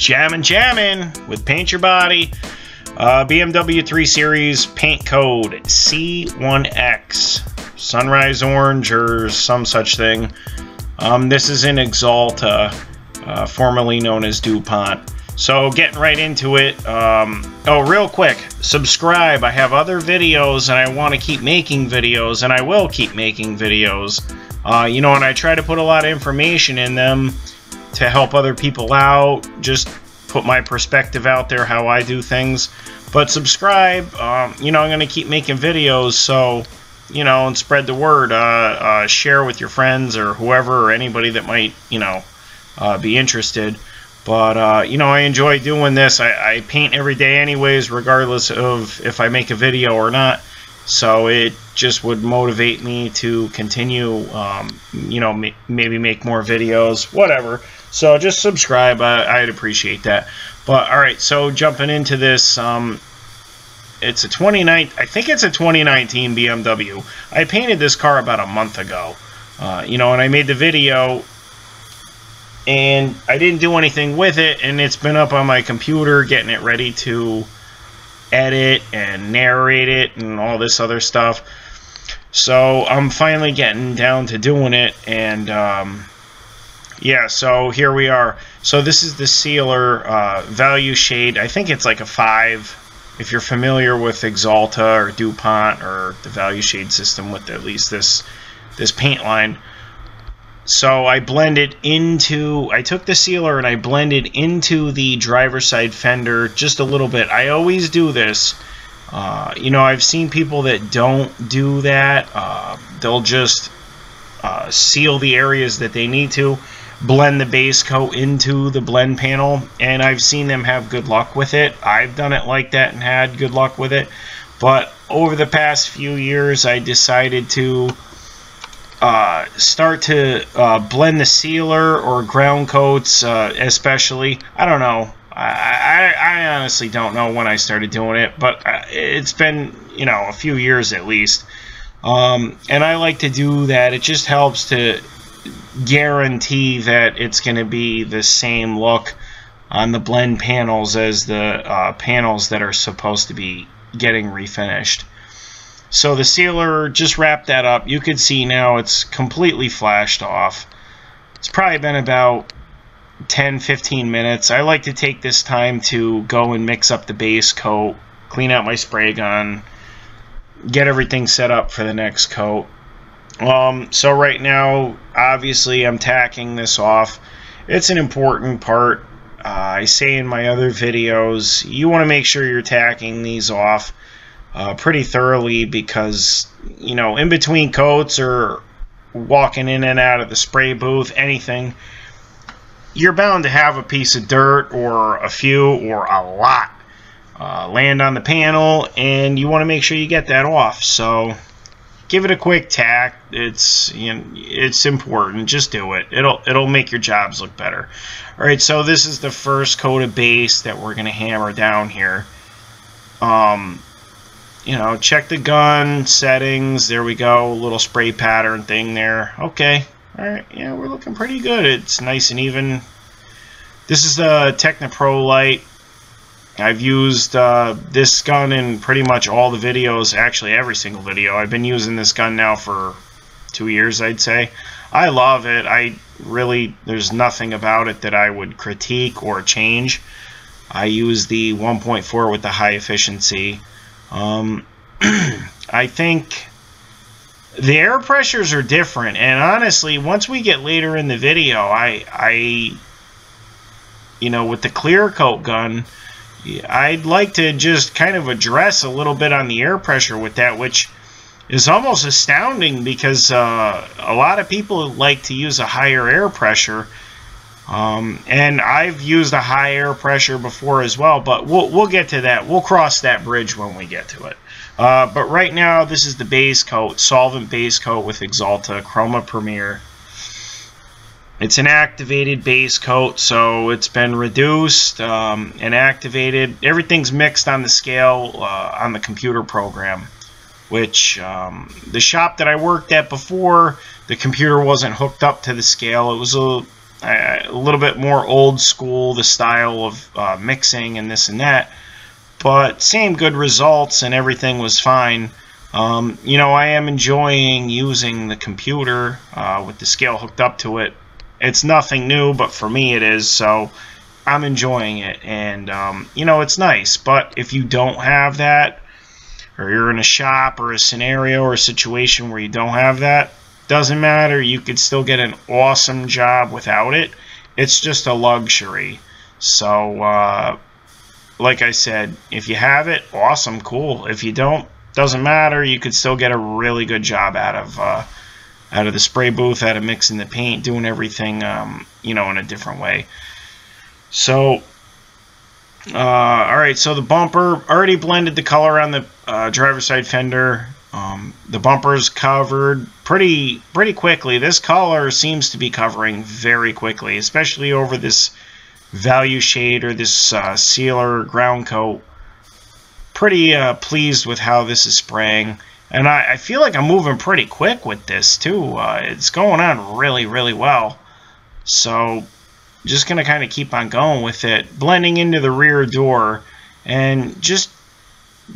Jammin' Jammin' with Paint Your Body. Uh, BMW 3 Series paint code C1X. Sunrise Orange or some such thing. Um, this is in Axalta, uh, formerly known as DuPont. So getting right into it. Um, oh, real quick, subscribe. I have other videos and I want to keep making videos and I will keep making videos. Uh, you know, and I try to put a lot of information in them to help other people out. Just put my perspective out there, how I do things. But subscribe. Um, you know, I'm going to keep making videos, so you know, and spread the word. Uh, uh, share with your friends or whoever or anybody that might, you know, uh, be interested. But, uh, you know, I enjoy doing this. I, I, paint every day anyways, regardless of if I make a video or not. So it just would motivate me to continue, um, you know, maybe make more videos, whatever. So just subscribe. I, would appreciate that. But, all right, so jumping into this, um, it's a 29, I think it's a 2019 BMW. I painted this car about a month ago. Uh, you know, and I made the video and I didn't do anything with it and it's been up on my computer getting it ready to edit and narrate it and all this other stuff so I'm finally getting down to doing it and um, yeah so here we are so this is the sealer uh, value shade I think it's like a 5 if you're familiar with Axalta or DuPont or the value shade system with at least this this paint line so I blended into, I took the sealer and I blended into the driver's side fender just a little bit. I always do this. Uh, you know, I've seen people that don't do that. Uh, they'll just uh, seal the areas that they need to, blend the base coat into the blend panel, and I've seen them have good luck with it. I've done it like that and had good luck with it. But over the past few years, I decided to uh, start to uh, blend the sealer or ground coats, uh, especially. I don't know. I, I, I, honestly don't know when I started doing it, but uh, it's been, you know, a few years at least. Um, and I like to do that. It just helps to guarantee that it's going to be the same look on the blend panels as the uh, panels that are supposed to be getting refinished. So the sealer just wrapped that up. You can see now it's completely flashed off. It's probably been about 10-15 minutes. I like to take this time to go and mix up the base coat, clean out my spray gun, get everything set up for the next coat. Um, so right now, obviously, I'm tacking this off. It's an important part. Uh, I say in my other videos, you want to make sure you're tacking these off uh, pretty thoroughly because, you know, in between coats or walking in and out of the spray booth, anything, you're bound to have a piece of dirt or a few or a lot uh, land on the panel and you want to make sure you get that off. So give it a quick tack. It's you know, it's important. Just do it. It'll it'll make your jobs look better. All right, so this is the first coat of base that we're going to hammer down here. Um, you know, check the gun settings. There we go. Little spray pattern thing there. Okay. All right. Yeah, we're looking pretty good. It's nice and even. This is the Tekna ProLite. I've used uh, this gun in pretty much all the videos, actually every single video. I've been using this gun now for two years, I'd say. I love it. I really, there's nothing about it that I would critique or change. I use the 1.4 with the high efficiency. Um, I think the air pressures are different, and honestly, once we get later in the video, I, I, you know, with the clear coat gun, I'd like to just kind of address a little bit on the air pressure with that, which is almost astounding because uh, a lot of people like to use a higher air pressure um, and I've used a high air pressure before as well, but we'll, we'll get to that. We'll cross that bridge when we get to it. Uh, but right now, this is the base coat, solvent base coat with Axalta Chroma Premier. It's an activated base coat, so it's been reduced um, and activated. Everything's mixed on the scale uh, on the computer program, which um, the shop that I worked at before, the computer wasn't hooked up to the scale. It was a a little bit more old school, the style of uh, mixing and this and that. But same good results and everything was fine. Um, you know, I am enjoying using the computer uh, with the scale hooked up to it. It's nothing new, but for me it is, so I'm enjoying it. And, um, you know, it's nice. But if you don't have that, or you're in a shop or a scenario or a situation where you don't have that, doesn't matter. You could still get an awesome job without it. It's just a luxury. So, uh, like I said, if you have it, awesome, cool. If you don't, doesn't matter. You could still get a really good job out of uh, out of the spray booth, out of mixing the paint, doing everything, um, you know, in a different way. So, uh, all right. So the bumper already blended the color on the uh, driver's side fender. Um, the bumper's covered pretty pretty quickly. This color seems to be covering very quickly, especially over this value shade or this uh, sealer ground coat pretty uh, pleased with how this is spraying. And I, I, feel like I'm moving pretty quick with this, too. Uh, it's going on really, really well. So, just going to kind of keep on going with it. Blending into the rear door. And just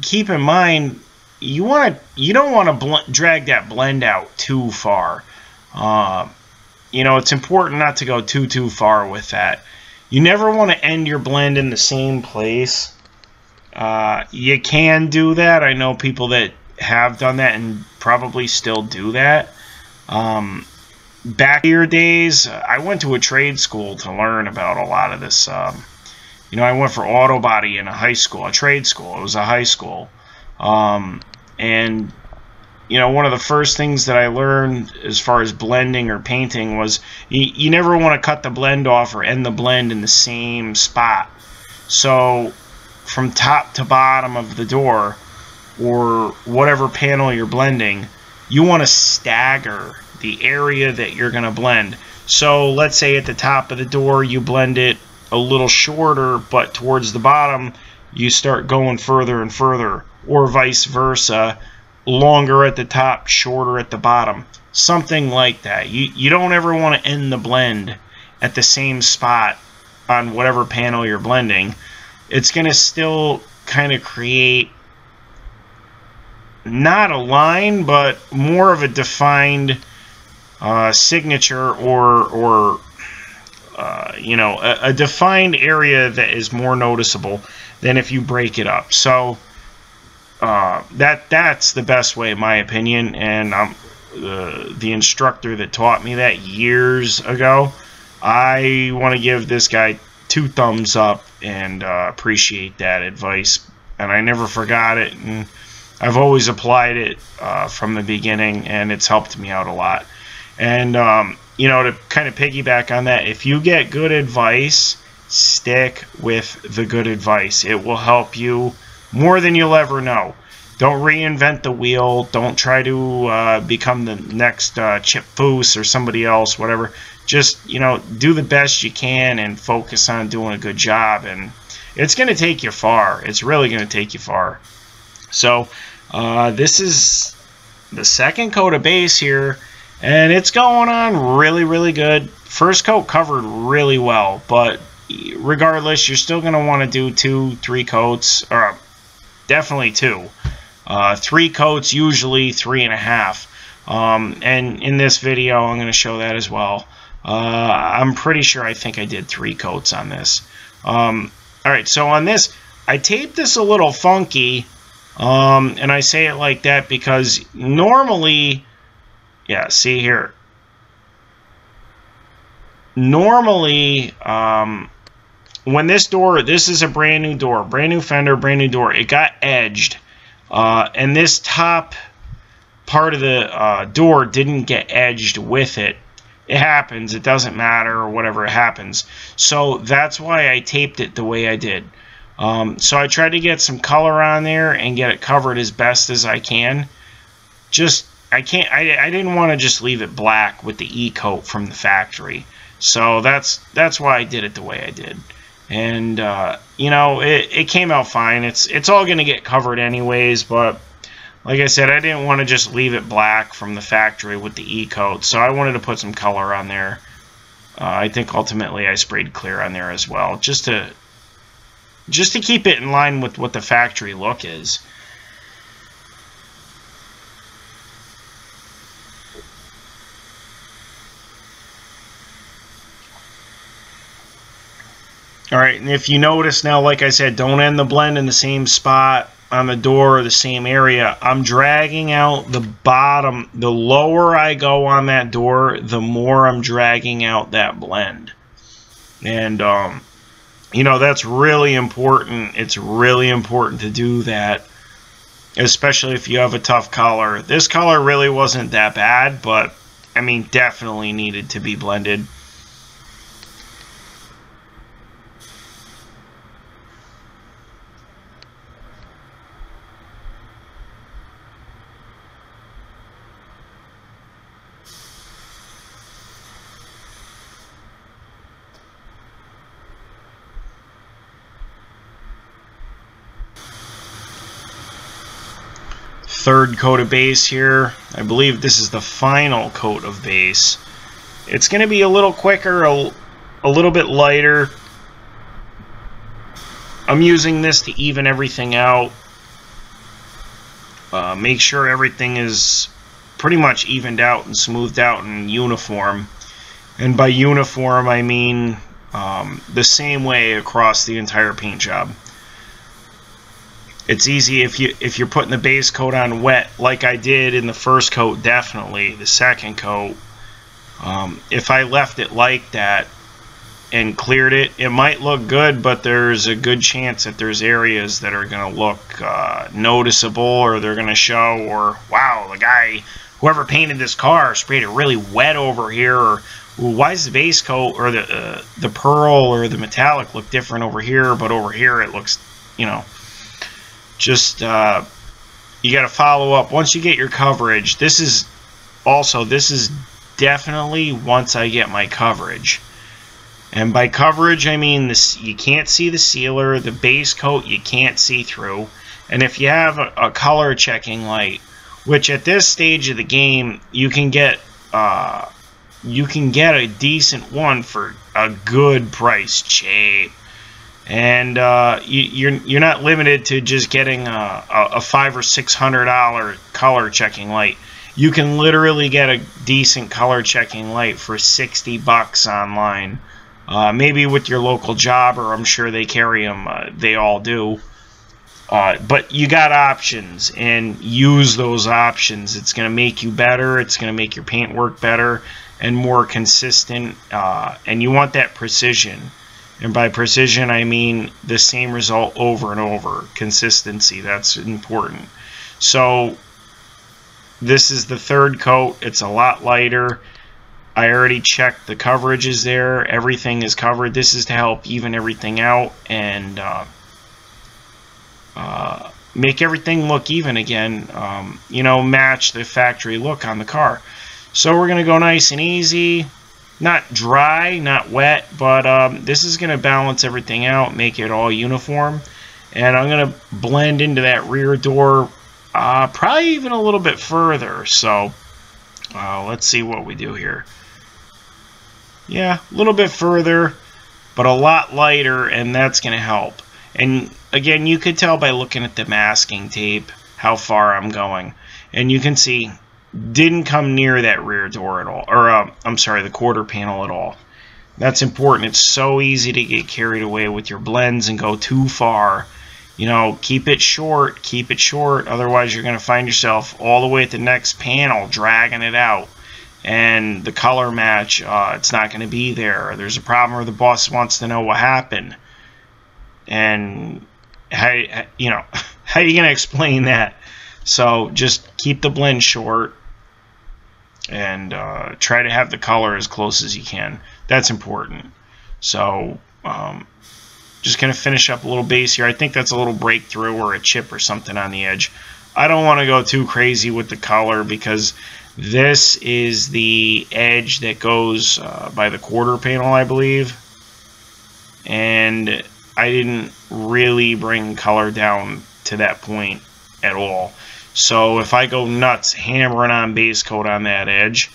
keep in mind, you want to you don't want to drag that blend out too far. Uh, you know, it's important not to go too, too far with that. You never want to end your blend in the same place uh, you can do that. I know people that have done that and probably still do that. Um, back in your days, I went to a trade school to learn about a lot of this. Um, you know, I went for auto body in a high school, a trade school. It was a high school. Um, and, you know, one of the first things that I learned as far as blending or painting was you, you never want to cut the blend off or end the blend in the same spot. So from top to bottom of the door or whatever panel you're blending, you want to stagger the area that you're going to blend. So let's say at the top of the door you blend it a little shorter, but towards the bottom you start going further and further, or vice versa, longer at the top, shorter at the bottom. Something like that. You, you don't ever want to end the blend at the same spot on whatever panel you're blending it's going to still kind of create not a line, but more of a defined uh, signature or or uh, you know a, a, defined area that is more noticeable than if you break it up. So uh, that that's the best way, in my opinion. And I'm uh, the instructor that taught me that years ago. I want to give this guy two thumbs up and uh, appreciate that advice. And I never forgot it, and I've always applied it uh, from the beginning, and it's helped me out a lot. And um, you know, to kind of piggyback on that, if you get good advice, stick with the good advice. It will help you more than you'll ever know. Don't reinvent the wheel. Don't try to uh, become the next uh, Chip Foose or somebody else, whatever just you know do the best you can and focus on doing a good job and it's going to take you far it's really going to take you far so uh, this is the second coat of base here and it's going on really really good. First coat covered really well but regardless you're still going to want to do two three coats or definitely two. Uh, three coats usually three and a half. Um, and in this video I'm going to show that as well. Uh, I'm pretty sure I think I did three coats on this. Um, all right, so on this, I taped this a little funky, um, and I say it like that because normally, yeah, see here. Normally, um, when this door, this is a brand new door, brand new fender, brand new door, it got edged, uh, and this top part of the uh, door didn't get edged with it it happens. It doesn't matter or whatever it happens. So that's why I taped it the way I did. Um, so I tried to get some color on there and get it covered as best as I can. Just I can't. I, I didn't want to just leave it black with the E coat from the factory. So that's that's why I did it the way I did. And uh, you know it, it came out fine. It's it's all gonna get covered anyways, but like I said, I didn't want to just leave it black from the factory with the E-coat, so I wanted to put some color on there. Uh, I think ultimately I sprayed clear on there as well, just to just to keep it in line with what the factory look is. All right, and if you notice now, like I said, don't end the blend in the same spot on the door or the same area. I'm dragging out the bottom. The lower I go on that door, the more I'm dragging out that blend. And, um, you know, that's really important. It's really important to do that, especially if you have a tough color. This color really wasn't that bad, but, I mean, definitely needed to be blended. Third coat of base here. I believe this is the final coat of base. It's going to be a little quicker, a, a little bit lighter. I'm using this to even everything out. Uh, make sure everything is pretty much evened out and smoothed out and uniform. And by uniform, I mean um, the same way across the entire paint job it's easy if you if you're putting the base coat on wet like I did in the first coat definitely. The second coat um, if I left it like that and cleared it it might look good but there's a good chance that there's areas that are gonna look uh, noticeable or they're gonna show or wow the guy whoever painted this car sprayed it really wet over here or well, why does the base coat or the uh, the pearl or the metallic look different over here but over here it looks you know just uh, you got to follow up once you get your coverage. This is also this is definitely once I get my coverage. And by coverage, I mean this you can't see the sealer, the base coat you can't see through. And if you have a, a color checking light, which at this stage of the game you can get uh, you can get a decent one for a good price, cheap and uh, you, are you're, you're not limited to just getting a, a five or six hundred dollar color checking light. You can literally get a decent color checking light for sixty bucks online. Uh, maybe with your local jobber, I'm sure they carry them. Uh, they all do. Uh, but you got options and use those options. It's going to make you better. It's going to make your paint work better and more consistent. Uh, and you want that precision. And by precision, I mean the same result over and over. Consistency, that's important. So this is the third coat. It's a lot lighter. I already checked the coverage is there. Everything is covered. This is to help even everything out and uh, uh, make everything look even again. Um, you know, match the factory look on the car. So we're going to go nice and easy not dry, not wet, but um, this is going to balance everything out, make it all uniform. And I'm going to blend into that rear door uh, probably even a little bit further. So uh, let's see what we do here. Yeah, a little bit further, but a lot lighter, and that's going to help. And again, you could tell by looking at the masking tape how far I'm going. And you can see didn't come near that rear door at all, or uh, I'm sorry, the quarter panel at all. That's important. It's so easy to get carried away with your blends and go too far. You know, keep it short, keep it short. Otherwise, you're going to find yourself all the way at the next panel dragging it out. And the color match, uh, it's not going to be there. There's a problem where the boss wants to know what happened. And how, you know, how are you going to explain that? So just keep the blend short and uh, try to have the color as close as you can. That's important. So um, just going to finish up a little base here. I think that's a little breakthrough or a chip or something on the edge. I don't want to go too crazy with the color because this is the edge that goes uh, by the quarter panel, I believe. And I didn't really bring color down to that point at all. So if I go nuts hammering on base coat on that edge,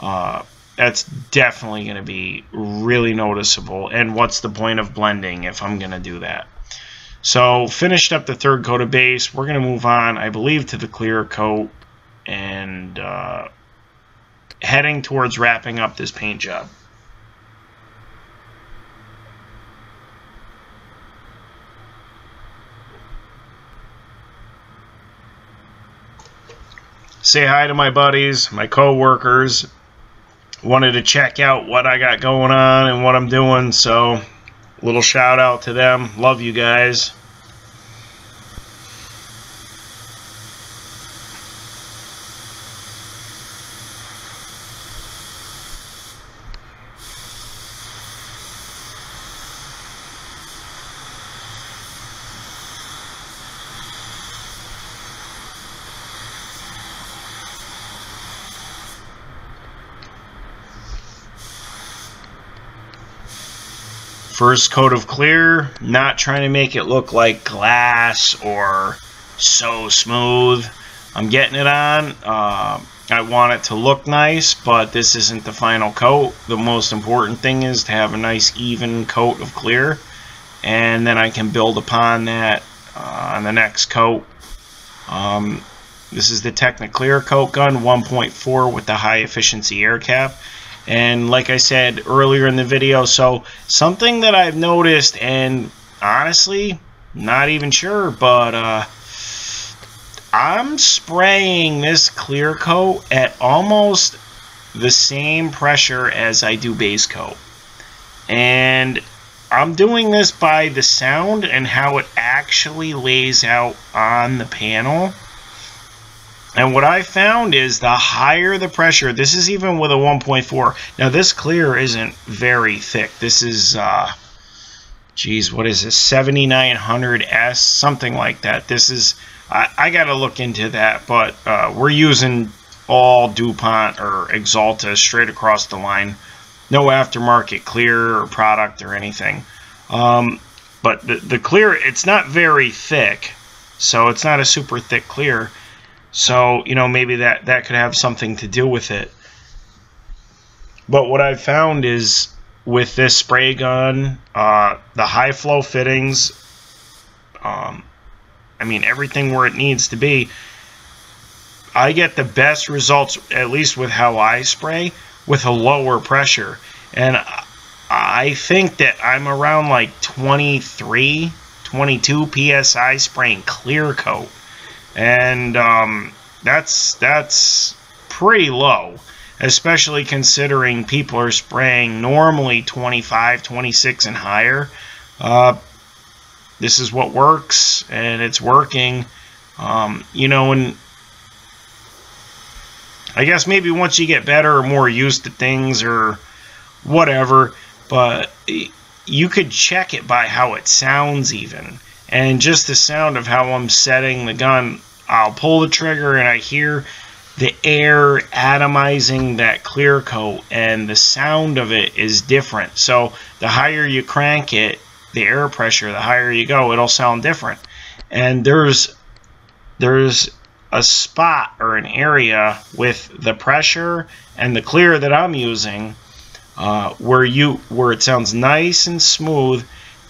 uh, that's definitely going to be really noticeable. And what's the point of blending if I'm going to do that? So finished up the third coat of base. We're going to move on, I believe, to the clear coat and uh, heading towards wrapping up this paint job. Say hi to my buddies, my co-workers, wanted to check out what I got going on and what I'm doing. So, little shout out to them. Love you guys. First coat of clear, not trying to make it look like glass or so smooth. I'm getting it on. Uh, I want it to look nice, but this isn't the final coat. The most important thing is to have a nice even coat of clear, and then I can build upon that uh, on the next coat. Um, this is the Tekna clear coat gun 1.4 with the high efficiency air cap. And like I said earlier in the video, so something that I've noticed, and honestly, not even sure, but uh, I'm spraying this clear coat at almost the same pressure as I do base coat. And I'm doing this by the sound and how it actually lays out on the panel. And what I found is the higher the pressure, this is even with a 1.4. Now this clear isn't very thick. This is, uh, geez, what is this, 7900S, something like that. This is, I, I got to look into that, but uh, we're using all DuPont or Axalta straight across the line. No aftermarket clear or product or anything. Um, but the, the clear, it's not very thick, so it's not a super thick clear. So, you know, maybe that, that could have something to do with it. But what I've found is with this spray gun, uh, the high flow fittings, um, I mean, everything where it needs to be, I get the best results, at least with how I spray, with a lower pressure. And I think that I'm around like 23, 22 psi spraying clear coat and um, that's that's pretty low especially considering people are spraying normally 25 26 and higher. Uh, this is what works and it's working. Um, you know and I guess maybe once you get better or more used to things or whatever but you could check it by how it sounds even and just the sound of how I'm setting the gun I'll pull the trigger and I hear the air atomizing that clear coat and the sound of it is different. So the higher you crank it, the air pressure, the higher you go, it'll sound different. And there's there's a spot or an area with the pressure and the clear that I'm using uh, where you where it sounds nice and smooth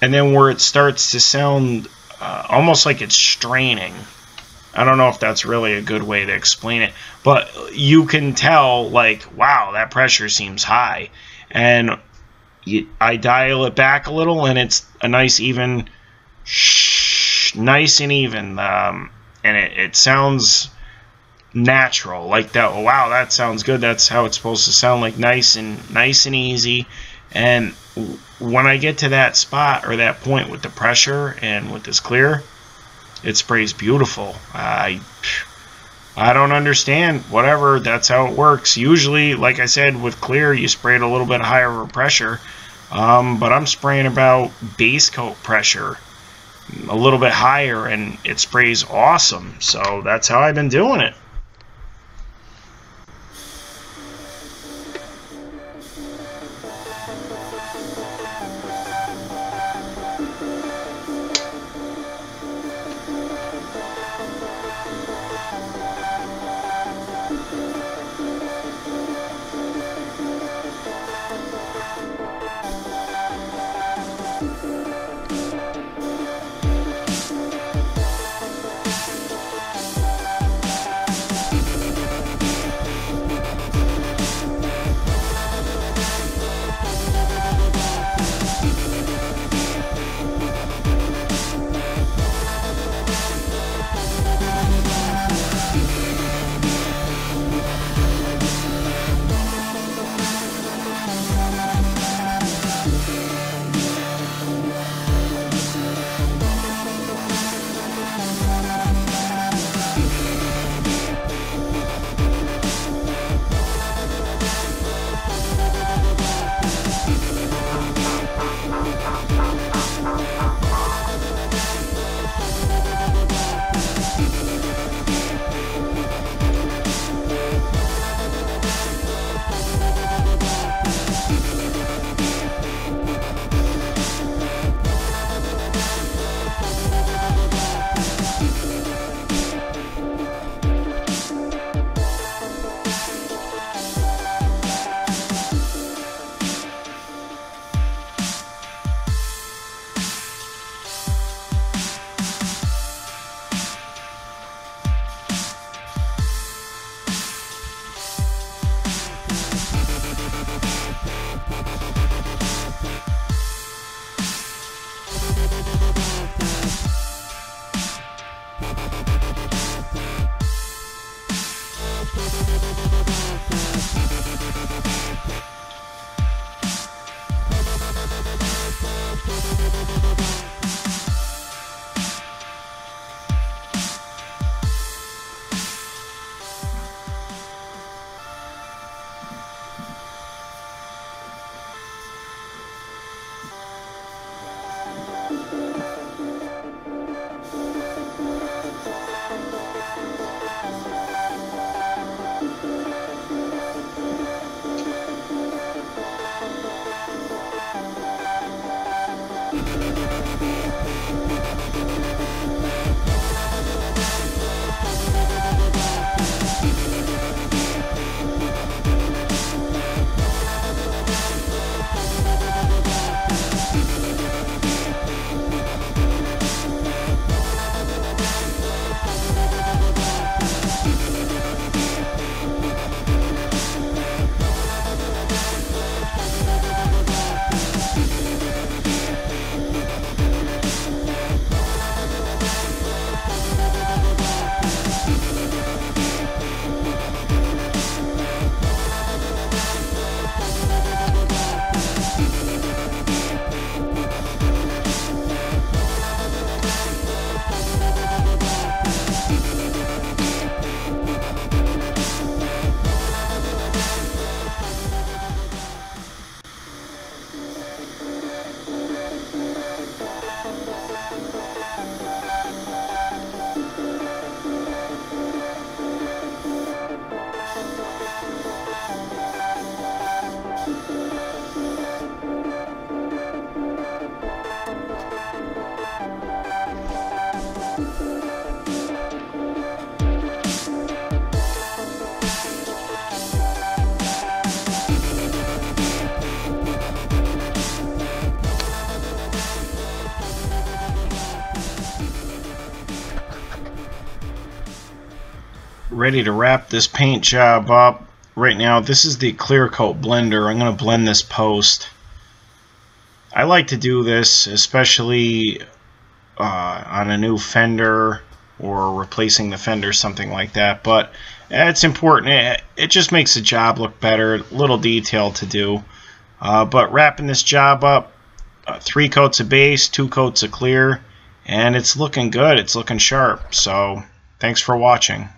and then where it starts to sound uh, almost like it's straining I don't know if that's really a good way to explain it, but you can tell, like, wow, that pressure seems high. And you, I dial it back a little, and it's a nice, even, shh, nice and even. Um, and it, it sounds natural, like that. Wow, that sounds good. That's how it's supposed to sound, like nice and nice and easy. And when I get to that spot or that point with the pressure and with this clear, it sprays beautiful. I I don't understand. Whatever, that's how it works. Usually, like I said, with clear, you spray it a little bit higher of pressure. Um, but I'm spraying about base coat pressure a little bit higher and it sprays awesome. So that's how I've been doing it. Ready to wrap this paint job up. Right now, this is the clear coat blender. I'm going to blend this post. I like to do this, especially uh, on a new fender or replacing the fender, something like that. But it's important. It, it just makes the job look better. Little detail to do. Uh, but wrapping this job up, uh, three coats of base, two coats of clear, and it's looking good. It's looking sharp. So thanks for watching.